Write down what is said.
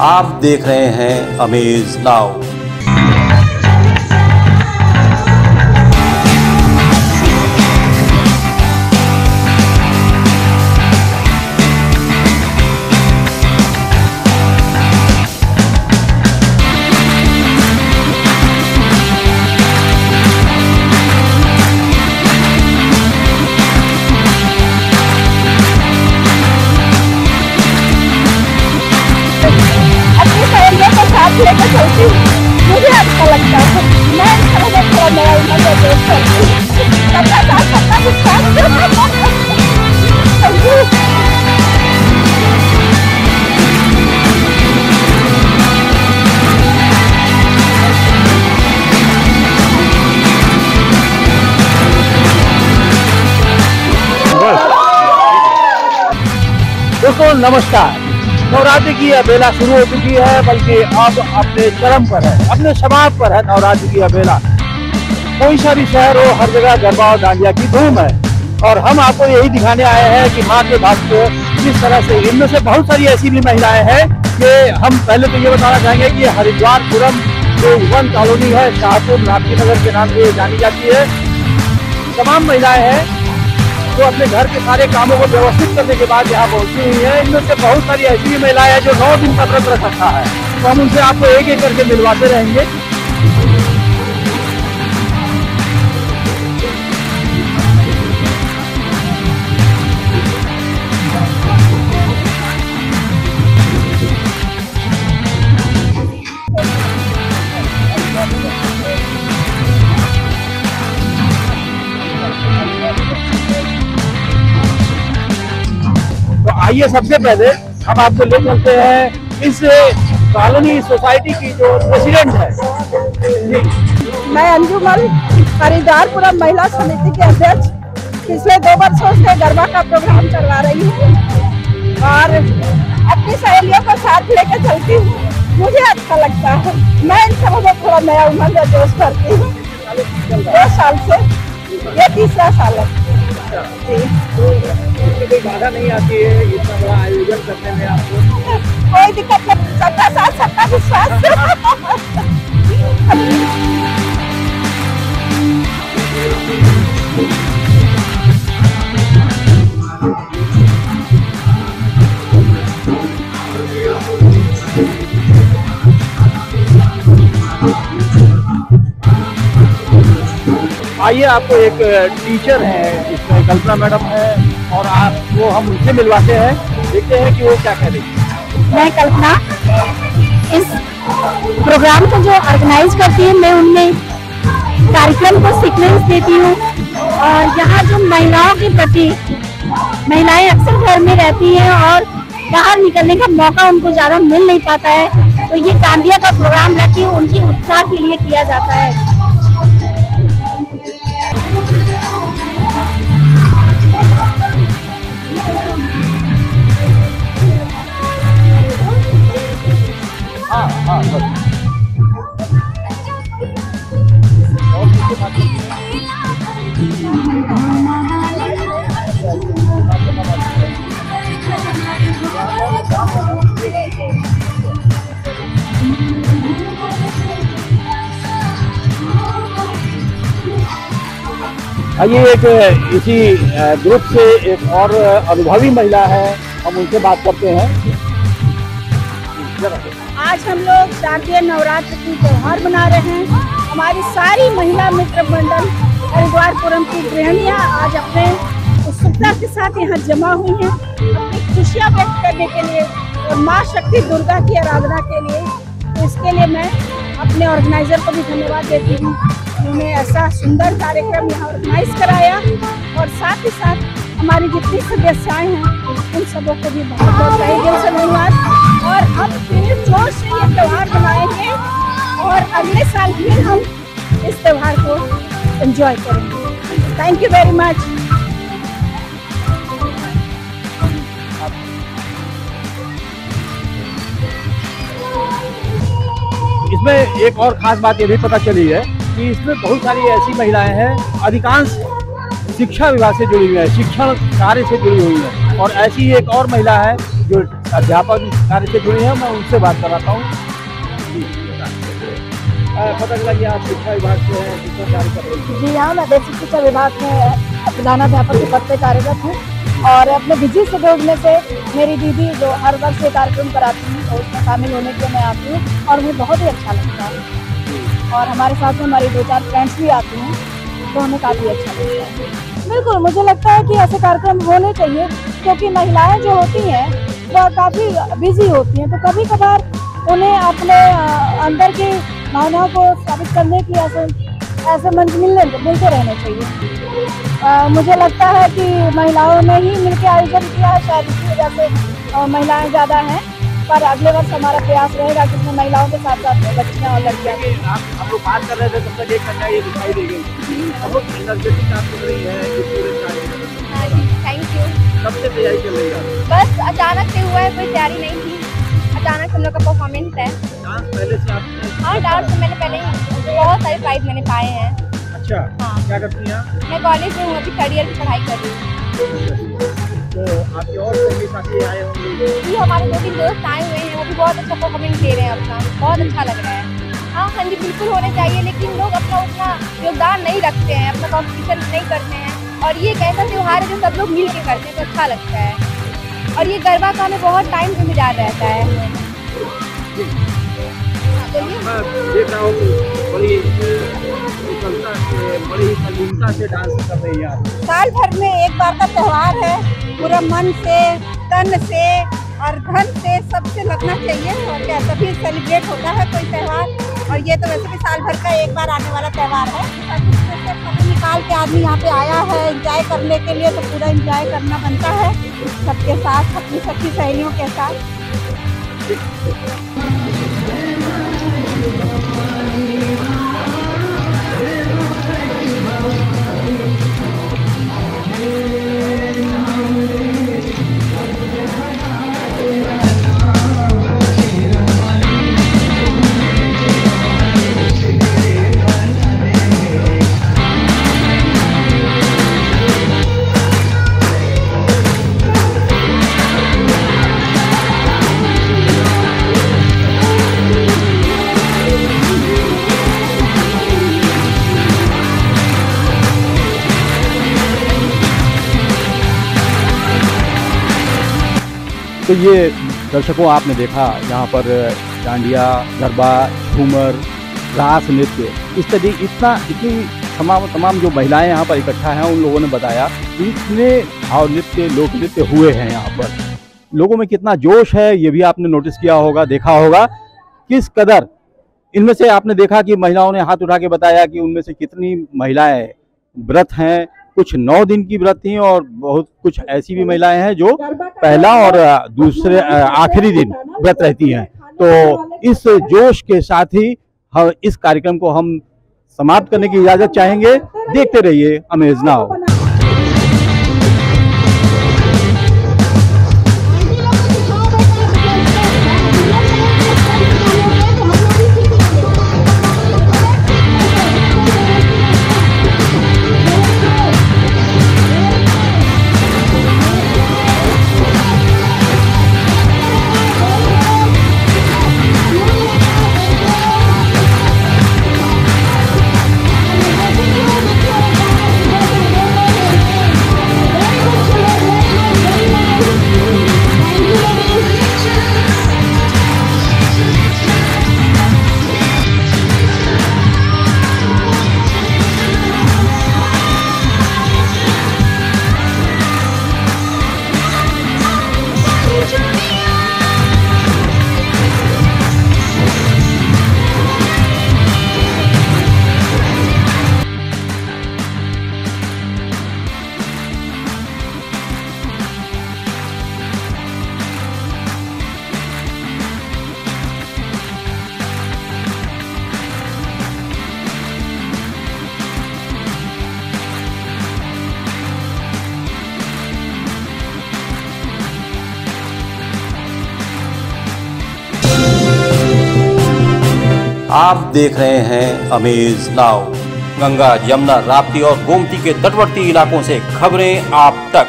आप देख रहे हैं अमेज नाउ। दोस्तों, नमस्कार। नवरात्रि की यह बेला शुरू हो चुकी है, बल्कि अब अपने चरम पर है, अपने समाप्त पर है नवरात्रि की यह बेला। कोई सा भी शहर हो हर जगह गरबा और डांडिया की धूम है। और हम आपको यही दिखाने आए हैं कि माँ के को किस तरह से इनमें से बहुत सारी ऐसी भी महिलाएँ हैं कि हम पहले तो ये बताना चाहेंगे कि हरिद्वारपुरम जो वन कॉलोनी है, शाहपुर राप्ती नगर के नाम से जानी जाती है। तमाम महिलाएँ हैं जो अपने घर के सारे कामों को व्यवस्थित करने के बाद यहाँ पहुँची हुई है। इनमें से बहुत सारी ऐसी भी महिलाएँ हैं जो नौ दिन का व्रत रख रखा है। तो हम उनसे आपको एक एक करके मिलवाते रहेंगे। आइए सबसे पहले हम आपको ले चलते हैं इस कॉलोनी सोसाइटी की जो प्रेसिडेंट है। मैं अंजुमन हरिद्वारपुरम महिला समिति के अध्यक्ष पिछले दो वर्षों से गरबा का प्रोग्राम करवा रही हूँ और अपनी सहेलियों को साथ लेकर चलती हूँ। मुझे अच्छा लगता है। मैं इन सबों को थोड़ा नया उम्र उमंग जोश करती हूँ। दो साल से ये तीसरा साल है। जी। बाधा नहीं आती है? आयोजन करने में आपको कोई दिक्कत नहीं, सबका साथ, सबका विश्वास। आइए, आपको एक टीचर है इसमें कल्पना मैडम है, और आप, वो हम उनसे मिलवाते हैं। देखते हैं कि वो क्या कह रही मैं कल्पना, इस प्रोग्राम को जो ऑर्गेनाइज करती है, मैं उनमें कार्यक्रम को सीक्वेंस देती हूँ। और यहाँ जो महिलाओं के प्रति, महिलाएँ अक्सर घर में रहती हैं और बाहर निकलने का मौका उनको ज़्यादा मिल नहीं पाता है। तो ये डांडिया का प्रोग्राम रख उनकी उत्साह के लिए किया जाता हाँ। आइए एक, इसी ग्रुप से एक और अनुभवी महिला है, हम उनसे बात करते हैं। आज हम लोग शारदीय नवरात्र की त्योहार मना रहे हैं। हमारी सारी महिला मित्र मंडल, हरिद्वारपुरम की गृहणियाँ आज अपने उत्सुकता के साथ यहाँ जमा हुई हैं। अपनी खुशियाँ व्यक्त करने के लिए और माँ शक्ति दुर्गा की आराधना के लिए। तो इसके लिए मैं अपने ऑर्गेनाइजर को भी धन्यवाद देती हूँ। उन्होंने ऐसा सुंदर कार्यक्रम यहाँ ऑर्गेनाइज कराया और साथ ही साथ हमारी जितनी सदस्याएँ हैं, उन सबों को भी बहुत बहुत दिल से धन्यवाद। और हम पूरे जोश से ये त्यौहार मनाएँगे और अगले साल फिर हम इस त्यौहार को एंजॉय करेंगे। थैंक यू वेरी मच इसमें एक और खास बात ये भी पता चली है कि इसमें बहुत सारी ऐसी महिलाएँ हैं, अधिकांश शिक्षा विभाग से जुड़ी हुई है, शिक्षण कार्य से जुड़ी हुई है। और ऐसी एक और महिला है जो अध्यापक कार्य से जुड़ी है, मैं उनसे बात कराता हूँ। पता चला कि आप शिक्षा विभाग से हैं शिक्षा कार्य कर हैं। जी हाँ मैं बेसिक शिक्षा विभाग में प्रधानाध्यापक के पद पे कार्यरत हूँ। और अपने बिज़ी शेड्यूल में से मेरी दीदी जो हर वर्ष ये कार्यक्रम कराती हैं तो उसमें शामिल होने के लिए मैं आती हूँ और मुझे बहुत ही अच्छा लगता है। और हमारे साथ में हमारी दो चार फ्रेंड्स भी आती हैं तो हमें काफ़ी अच्छा लगता है। बिल्कुल, मुझे लगता है कि ऐसे कार्यक्रम होने चाहिए, क्योंकि महिलाएँ जो होती हैं, वह काफ़ी बिज़ी होती हैं तो कभी कभार उन्हें अपने अंदर की भावनाओं को साबित करने की ऐसे ऐसे मंच मिलने मिलते रहने चाहिए। अ, मुझे लगता है कि महिलाओं ने ही मिलकर आयोजन किया है शायद इसी वजह से महिलाएँ ज़्यादा हैं। पर अगले वर्ष हमारा प्रयास रहेगा कि इसमें महिलाओं के साथ साथ बच्चियाँ और लड़कियाँ हम लोग बात कर रहे थे तब तक एक कन्या ये दिखाई दे गई। बहुत एनर्जेटिक आप दिख रही है। हाँ थैंक यू कब से तैयारी चल रही है? बस अचानक से हुआ है कोई तैयारी नहीं थी। अचानक हम लोग का परफॉर्मेंस है। डांस पहले से आपने हाँ डांस तो मैंने पहले ही? बहुत सारे प्राइज मैंने पाए हैं। अच्छा हाँ। क्या करती हैं मैं कॉलेज में हूँ अभी थर्ड ईयर की पढ़ाई कर रही हूँ। तो आपके और संगी साथी आए होंगे? जी हमारे दो तीन दोस्त आए हुए हैं वो भी बहुत अच्छा परफॉर्मेंस दे रहे हैं अपना बहुत अच्छा लग रहा है। हाँ हाँ जी बिल्कुल होने चाहिए लेकिन लोग अपना उतना योगदान नहीं रखते हैं अपना कॉम्पिटिशन नहीं करते हैं। और ये एक ऐसा त्यौहार है जो सब लोग मिल के करते हैं तो अच्छा लगता है। और ये गरबा का हमें बहुत टाइम से इंतज़ार रहता है। देख रहा हूँ बड़ी बड़ी संगीनता से डांस कर रही हैं साल भर में एक बार का त्यौहार है। पूरा मन से, तन से और धन से सबसे लगना चाहिए। और क्या तभी सेलिब्रेट होता है कोई त्यौहार। और ये तो वैसे भी साल भर का एक बार आने वाला त्यौहार है। निकाल के आदमी यहाँ पे आया है एंजॉय करने के लिए तो पूरा एंजॉय करना बनता है। सबके साथ, अपनी सखी सहेलियों के साथ। Thank you. तो ये दर्शकों, आपने देखा यहाँ पर डांडिया, गरबा, झूमर, रास नृत्य। इस तरह इतना, इतनी तमाम तमाम जो महिलाएँ यहाँ पर इकट्ठा हैं, उन लोगों ने बताया कि इतने भाव नृत्य, लोक नृत्य हुए हैं यहाँ पर। लोगों में कितना जोश है, ये भी आपने नोटिस किया होगा, देखा होगा। किस कदर? इनमें से आपने देखा कि महिलाओं ने हाथ उठा के बताया कि उनमें से कितनी महिलाएँ, व्रत हैं कुछ नौ दिन की व्रत थी और बहुत कुछ ऐसी भी महिलाएँ हैं जो पहला और दूसरे आखिरी दिन व्रत रहती हैं। तो इस जोश के साथ ही हम इस कार्यक्रम को हम समाप्त करने की इजाज़त चाहेंगे। देखते रहिए अमेज नाउ। आप देख रहे हैं अमेज नाउ गंगा, यमुना, राप्ती और गोमती के तटवर्ती इलाकों से खबरें आप तक।